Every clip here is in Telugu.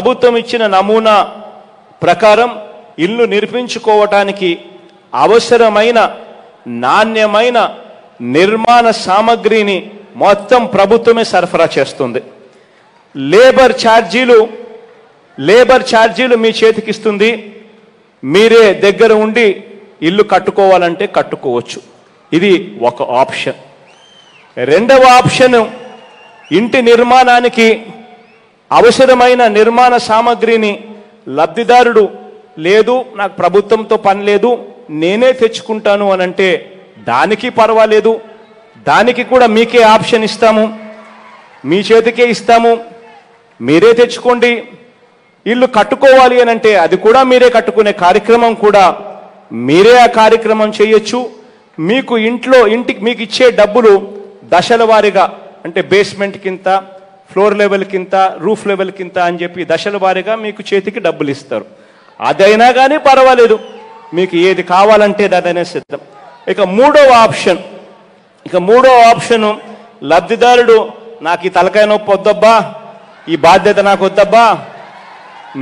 ప్రభుత్వం ఇచ్చిన నమూనా ప్రకారం ఇల్లు నిర్మించుకోవటానికి అవసరమైన నాణ్యమైన నిర్మాణ సామగ్రిని మొత్తం ప్రభుత్వమే సరఫరా చేస్తుంది. లేబర్ ఛార్జీలు లేబర్ ఛార్జీలు మీ చేతికిస్తుంది మీరే దగ్గర ఉండి ఇల్లు కట్టుకోవాలంటే కట్టుకోవచ్చు. ఇది ఒక ఆప్షన్. రెండవ ఆప్షన్ ఇంటి నిర్మాణానికి అవసరమైన నిర్మాణ సామగ్రిని లబ్ధిదారుడు లేదు నాకు ప్రభుత్వంతో పని లేదు నేనే తెచ్చుకుంటాను అని అంటే దానికి పర్వాలేదు దానికి కూడా మీకే ఆప్షన్ ఇస్తాము మీ చేతికే ఇస్తాము మీరే తెచ్చుకోండి ఇల్లు కట్టుకోవాలి అని అంటే అది కూడా మీరే కట్టుకునే కార్యక్రమం కూడా మీరే ఆ కార్యక్రమం చేయొచ్చు. మీకు ఇంట్లో ఇంటికి మీకు ఇచ్చే డబ్బులు దశల వారీగా అంటే బేస్మెంట్ కింద ఫ్లోర్ లెవెల్కింత రూఫ్ లెవెల్కింత అని చెప్పి దశల వారీగా మీకు చేతికి డబ్బులు ఇస్తారు. అదైనా కానీ పర్వాలేదు. మీకు ఏది కావాలంటే అదనే సిద్ధం. ఇక మూడవ ఆప్షన్. ఇక మూడో ఆప్షన్ లబ్ధిదారుడు నాకు ఈ తలకాయ నొప్పి వద్దబ్బా ఈ బాధ్యత నాకు వద్దబ్బా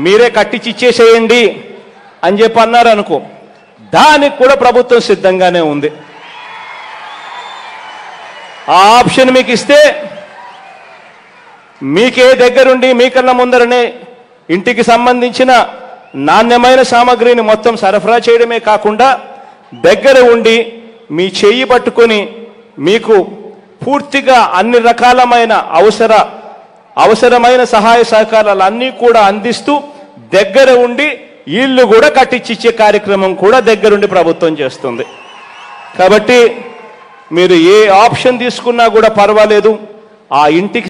మీరే కట్టించి ఇచ్చేసేయండి అని చెప్పి అన్నారు అనుకో దానికి కూడా ప్రభుత్వం సిద్ధంగానే ఉంది. ఆ ఆప్షన్ మీకు ఇస్తే మీకే దగ్గరుండి మీకన్నా ముందరనే ఇంటికి సంబంధించిన నాణ్యమైన సామాగ్రిని మొత్తం సరఫరా చేయడమే కాకుండా దగ్గర ఉండి మీ చేయి పట్టుకొని మీకు పూర్తిగా అన్ని రకాలమైన అవసర అవసరమైన సహాయ సహకారాలు అన్నీ కూడా అందిస్తూ దగ్గర ఉండి ఇల్లు కూడా కట్టించిచ్చే కార్యక్రమం కూడా దగ్గరుండి ప్రభుత్వం చేస్తుంది. కాబట్టి మీరు ఏ ఆప్షన్ తీసుకున్నా కూడా పర్వాలేదు. ఆ ఇంటికి